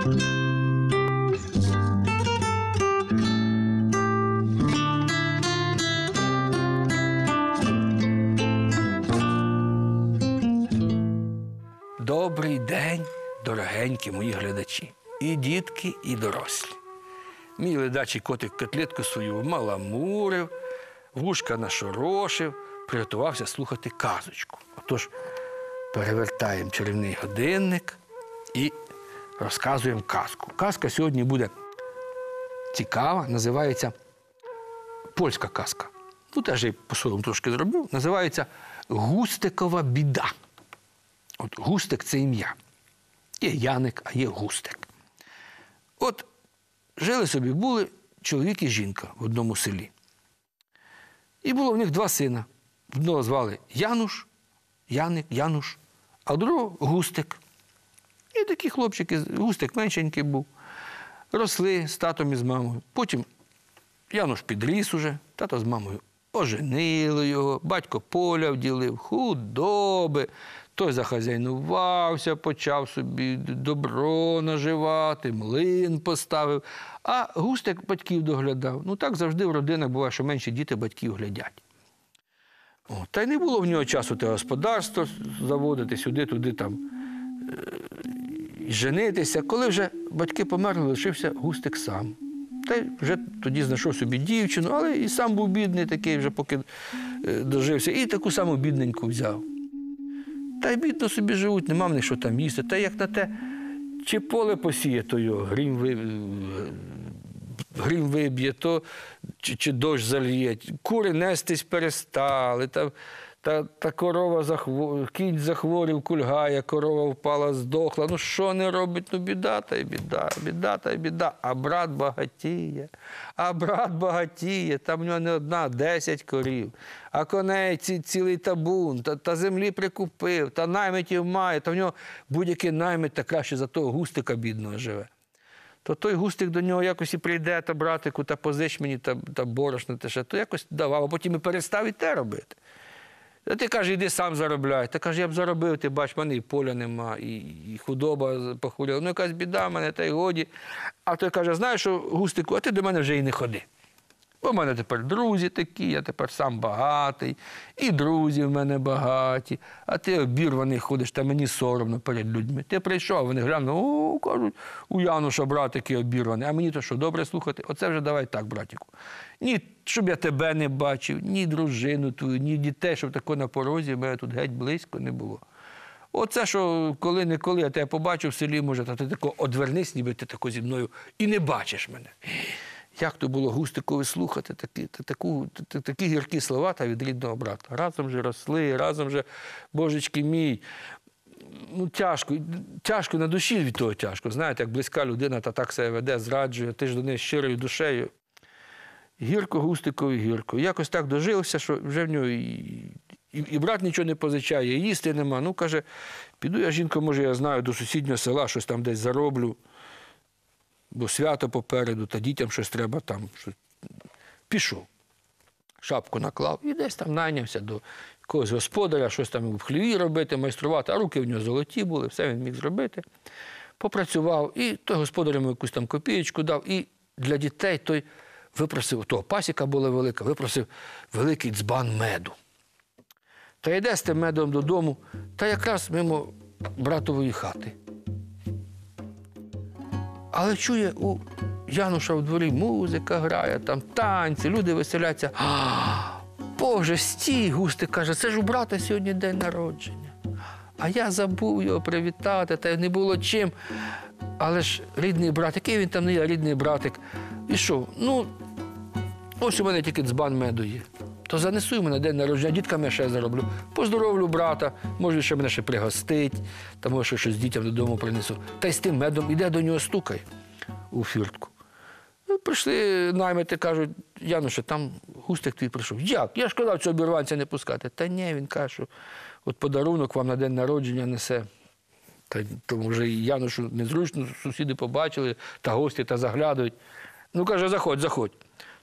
Добрий день, дорогенькі мої глядачі. І дітки, і дорослі. Мій ледачий котик котлетку свою маламурив, вушка нашорошив, приготувався слухати казочку. Отож, перевертаємо чарівний годинник і розказуємо казку. Казка сьогодні буде цікава, називається польська казка. Ну, теж я по-своєму трошки зробив. Називається Густикова біда. От Густик це ім'я. Є Яник, а є Густик. От жили собі були чоловік і жінка в одному селі. І було в них два сина. Одного звали Януш, Яник, Януш, а другого Густик. І такі хлопчики, Густик меншенький був. Росли з татом і з мамою. Потім Януш підріс уже, тато з мамою оженили його, батько поля вділив, худоби. Той захазяйнувався, почав собі добро наживати, млин поставив. А густик батьків доглядав. Ну так завжди в родинах буває, що менші діти батьків глядять. О, та й не було в нього часу те господарство заводити сюди, туди там е, женитися. Коли вже батьки померли, лишився густик сам. Та й вже тоді знайшов собі дівчину, але і сам був бідний такий, вже поки е, дожився, і таку саму бідненьку взяв. Та й бідно собі живуть, нема в них що там їсти. Та як на те, чи поле посіє, то його грім, ви... грім виб'є, то чи, чи дощ зальє, кури нестись перестали, та, та, та корова захворів, кінь захворів, кульгає, корова впала, здохла. Ну що не робить? Ну біда та й біда, біда та й біда. А брат багатіє, а брат багатіє, там в нього не одна, десять корів, а коней ці, цілий табун, та, та землі прикупив, та наймитів має, та в нього будь-який наймит та краще за того густика бідного живе. То той густик до нього якось і прийде, та братику, та позич мені, та, та борошно, та ще, то якось давав, а потім і перестав і те робити. А ти каже, іди сам заробляй. Та каже, я б заробив, ти бач, в мене і поля нема, і, і худоба похуляла. Ну, якась біда в мене, та й годі. А той каже, знаєш що, густику, а ти до мене вже і не ходи. Бо в мене тепер друзі такі, я тепер сам багатий, і друзі в мене багаті, а ти обірваний ходиш, та мені соромно перед людьми. Ти прийшов, вони глянули, о, кажуть, у Януша братики обірваний. А мені то що, добре слухати? Оце вже давай так, братіку. Ні, щоб я тебе не бачив, ні дружину твою, ні дітей, щоб тако на порозі, в мене тут геть близько не було. Оце, що коли-неколи я тебе побачив в селі, може, та ти тако одвернись, ніби ти тако зі мною і не бачиш мене. Як то було густикові слухати такі таку, такі гіркі слова та від рідного брата. Разом же росли, разом же, божечки мій. Ну, тяжко, тяжко на душі від того тяжко. Знаєте, як близька людина та так себе веде, зраджує, ти ж до неї щирою душею. Гірко, густикові, гірко. Якось так дожилося, що вже в нього і, і, і брат нічого не позичає, і їсти нема. Ну, каже, піду я, жінка, може, я знаю, до сусіднього села щось там десь зароблю бо свято попереду, та дітям щось треба там. Пішов. Шапку наклав і десь там найнявся до якогось господаря, щось там в хліві робити, майструвати, а руки в нього золоті були, все він міг зробити. Попрацював, і той господар йому якусь там копієчку дав, і для дітей той випросив, того пасіка була велика, випросив великий дзбан меду. Та йде з тим медом додому, та якраз мимо братової хати. Але чує у Януша в дворі музика грає, там танці, люди веселяться. Боже, стій, густик каже, це ж у брата сьогодні день народження. А я забув його привітати, та не було чим. Але ж рідний брат, який він там не є, рідний братик. І що? Ну, ось у мене тільки дзбан меду є. То занесу на день народження, дітками ще зароблю. Поздоровлю брата, може, ще мене ще пригостить, та може щось дітям додому принесу. Та й з тим медом іде до нього стукає у фіртку. Ну, Прийшли наймити, кажуть, Януше, там густик твій прийшов. Як? Я ж казав, цього обірванця не пускати. Та ні, він каже, що от подарунок вам на день народження несе. Та тому вже Янушу незручно, сусіди побачили, та гості та заглядують. Ну, каже, заходь, заходь.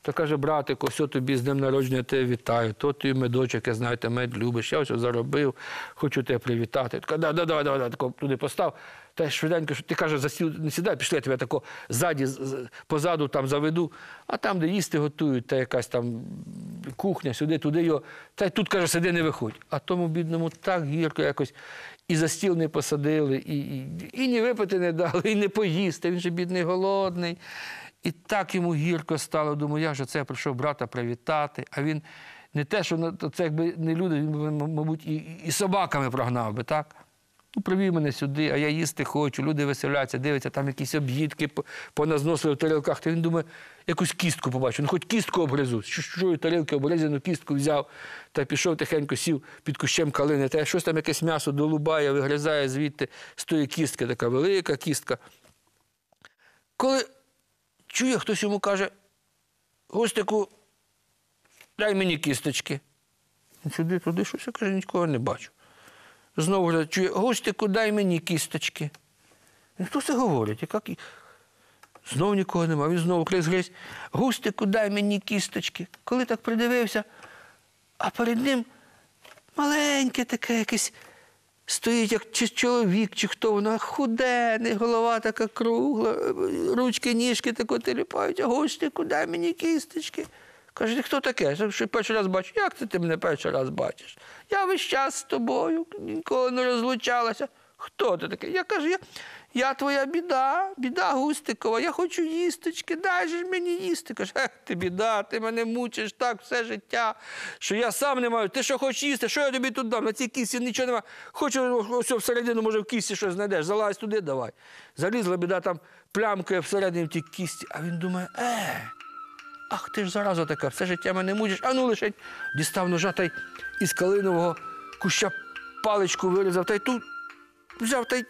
То каже, братику, все тобі з днем народження тебе вітаю. То ти медочок, я знаю, ти мед любиш. Я ось заробив, хочу тебе привітати. Така, да, да, давай, давай, тако туди постав. Та швиденько, що ти каже, за стіл не сідай, пішли, я тебе тако ззаді, позаду там заведу, а там, де їсти готують, та якась там кухня, сюди, туди його. Та й тут, каже, сиди, не виходь. А тому бідному так гірко якось. І за стіл не посадили, і, і, і ні випити не дали, і не поїсти. Він же бідний голодний. І так йому гірко стало. Думаю, я ж це прийшов брата привітати. А він не те, що це якби не люди, він мабуть, і, і собаками прогнав би, так? Ну, привів мене сюди, а я їсти хочу, люди веселяться, дивляться, там якісь об'їдки поназносили в тарілках. Та він думає, якусь кістку побачив, ну хоч кістку обгризу. З чужої тарілки обрізану кістку взяв та пішов тихенько сів під кущем калини. Та щось там якесь м'ясо долубає, вигризає звідти з тої кістки, така велика кістка. Коли чує, хтось йому каже, гостику, дай мені кісточки. Він сюди, туди, щось я каже, нікого не бачу. Знову чує, гостику, дай мені кісточки. Хто це говорить? Яка. Знову нікого нема. Він знову крізь грізь. Густику, дай мені кісточки. Коли так придивився, а перед ним маленьке таке якесь стоїть, як чи чоловік, чи хто воно, худений, голова така кругла, ручки, ніжки тако теліпають, а гості, куди мені кісточки. Каже, ти хто таке? Що перший раз бачу. Як це ти мене перший раз бачиш? Я весь час з тобою, ніколи не розлучалася. Хто ти такий? Я кажу, я, я твоя біда, біда Густикова, я хочу їсточки, дай же мені їсти. Каже, ех ти біда, ти мене мучиш так все життя, що я сам не маю. Ти що хочеш їсти, що я тобі тут дам? На цій кісті нічого немає. Хочу ось всередину, може, в кісті щось знайдеш, залазь туди, давай. Залізла біда там плямкою всередині в тій кісті, а він думає, е. Ах ти ж зараза така, все життя мене мучиш. А ну лише дістав ножа та й із калинового куща паличку вирізав та й тут взяв та й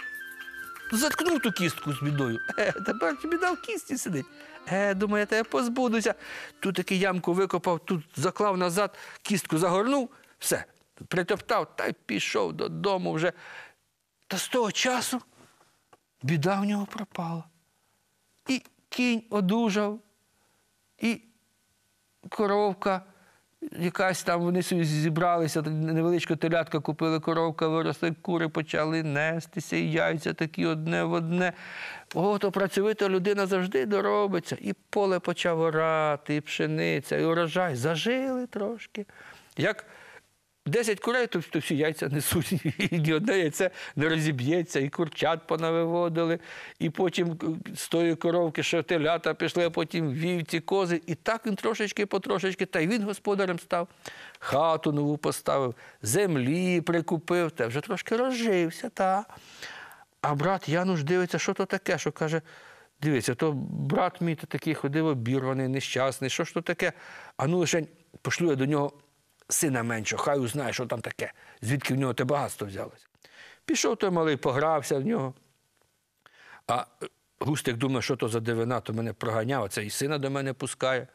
заткнув ту кістку з бідою. Е, тепер тобі біда в кісті сидить. Е, думаю, я тебе позбудуся. Тут таки ямку викопав, тут заклав назад, кістку загорнув, все, притоптав та й пішов додому вже. Та з того часу біда в нього пропала. І кінь одужав, і коровка, якась там вони собі зібралися, невеличка телятка купили, коровка виросла, кури почали нестися, і яйця такі одне в одне. О, працьовита людина завжди доробиться. І поле почав орати, і пшениця, і урожай. Зажили трошки. Як 10 курей, то, всі яйця несуть, і ні одне яйце не розіб'ється, і курчат понавиводили, і потім з тої коровки ще телята пішли, а потім вівці, кози. І так він трошечки потрошечки, та й він господарем став. Хату нову поставив, землі прикупив, та вже трошки розжився. Та. А брат Януш дивиться, що то таке, що каже. Дивіться, то брат мій то такий ходив обірваний, нещасний, що ж то таке? А ну лише пошлю я до нього сина меншого, хай узнає, що там таке, звідки в нього те багатство взялося. Пішов той малий, погрався в нього. А е, Густик думає, що то за дивина, то мене проганяв, це і сина до мене пускає.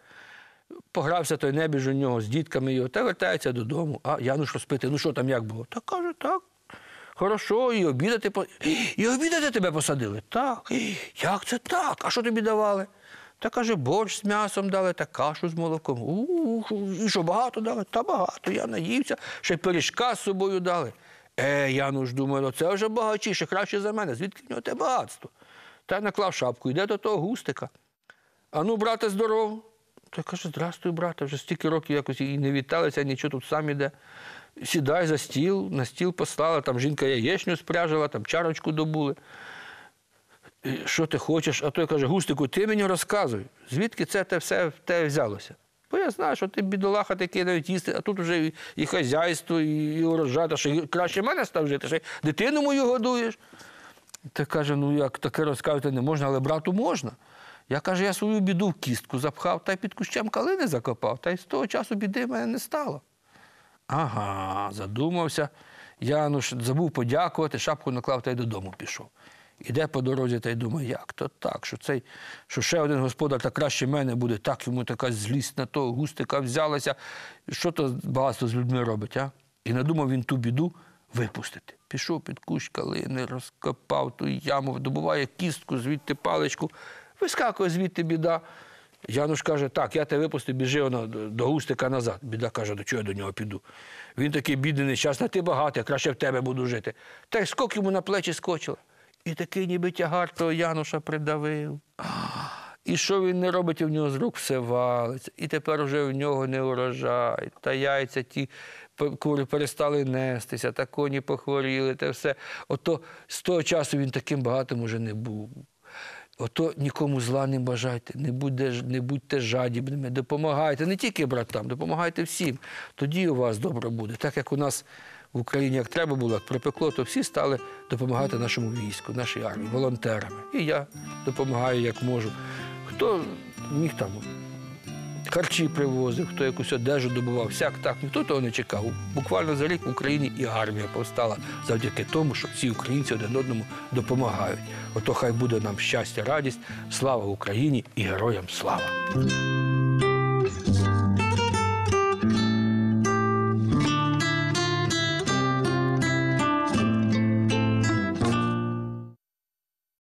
Погрався той небіж у нього з дітками його, та вертається додому. А Януш розпитує, ну що там як було? Та каже, так. Хорошо, і обідати і обідати тебе посадили. Так. Як це так? А що тобі давали? Та каже, борщ з м'ясом дали, та кашу з молоком. У, і що багато дали? Та багато. Я наївся, ще пиріжка з собою дали. Е, Януш думає, ну це вже багатіше, краще за мене. Звідки в нього те багатство? Та наклав шапку, йде до того густика. А ну, брате, здоров. Той каже, здрастуй, брате, вже стільки років якось і не віталися, нічого тут сам іде. Сідай за стіл, на стіл послала, там жінка яєчню спряжила, там чарочку добули. «І Що ти хочеш? А той каже, Густику, ти мені розказуй, звідки це те все те взялося? Бо я знаю, що ти бідолаха такий навіть їсти, а тут вже і, і хазяйство, і, і урожай, та й краще мене став жити, й дитину мою годуєш. Та каже, ну як таке розказувати не можна, але брату можна. Я каже, я свою біду в кістку запхав та й під кущем калини закопав, та й з того часу біди в мене не стало. Ага, задумався. Януш забув подякувати, шапку наклав та й додому пішов. Іде по дорозі та й думає, як то так, що цей, що ще один господар та краще мене буде, так йому така злість на того густика взялася. Що то багатство з людьми робить, а? І надумав він ту біду випустити. Пішов під кущ калини, розкопав ту яму, добуває кістку, звідти паличку, вискакує звідти біда. Януш каже, так, я тебе випустив, біжи воно до- густика назад. Біда каже, до чого я до нього піду. Він такий бідний, нещасний, ти багатий, я краще в тебе буду жити. Та й скок йому на плечі скочило. І такий ніби тягар того Януша придавив. І що він не робить, і в нього з рук все валиться. І тепер вже в нього не урожай. Та яйця ті кури перестали нестися, та коні похворіли, та все. Ото з того часу він таким багатим уже не був. Ото нікому зла не бажайте, не, буде, ж- не будьте жадібними, допомагайте не тільки братам, допомагайте всім. Тоді у вас добре буде. Так як у нас в Україні як треба було, як припекло, то всі стали допомагати нашому війську, нашій армії, волонтерами. І я допомагаю як можу. Хто міг там харчі привозив, хто якусь одежу добував, всяк так, ніхто того не чекав. Буквально за рік в Україні і армія повстала завдяки тому, що всі українці один одному допомагають. Ото хай буде нам щастя, радість, слава Україні і героям слава!